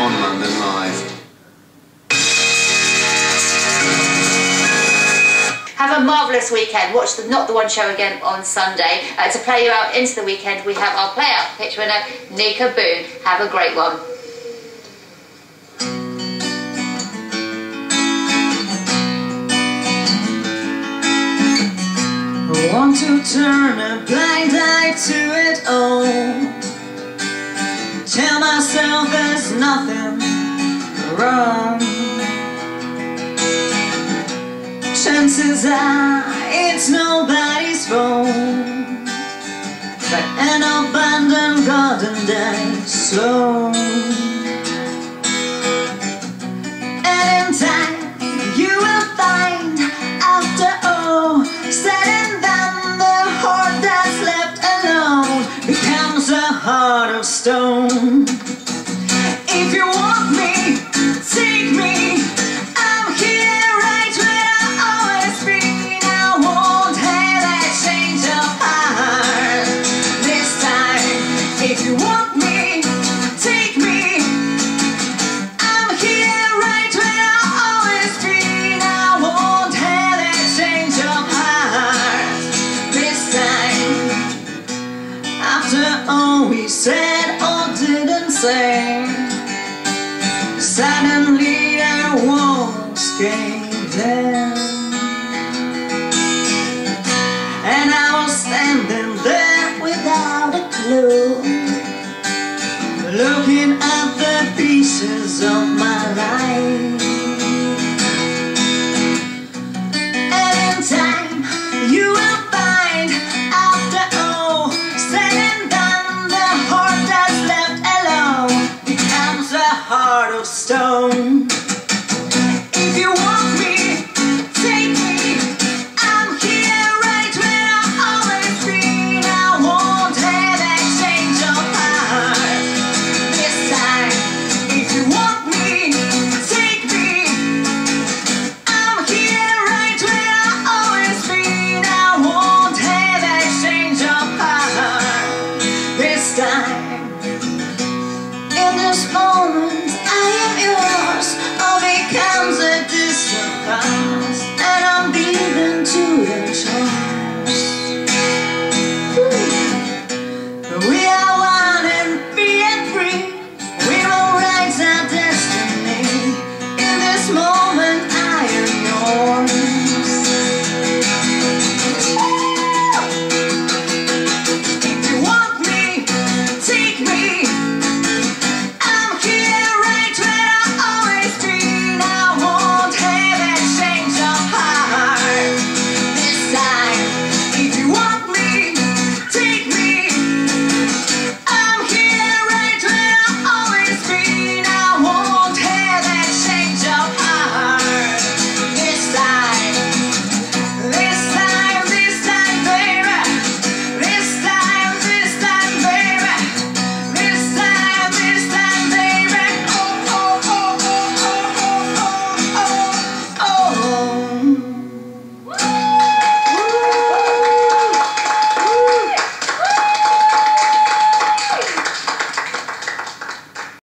on London Live. Have a marvellous weekend. Watch the Not the One show again on Sunday. Uh, to play you out into the weekend, we have our play out pitch winner, Nika Boon. Have a great one. I want to turn a blind eye to it all. Tell myself there's nothing wrong. Chances are it's nobody's fault. But an abandoned garden dies slow. Heart of stone. All we said or didn't say, suddenly our walls came down. And I was standing there without a clue, looking at the pieces of of stone. Hallelujah.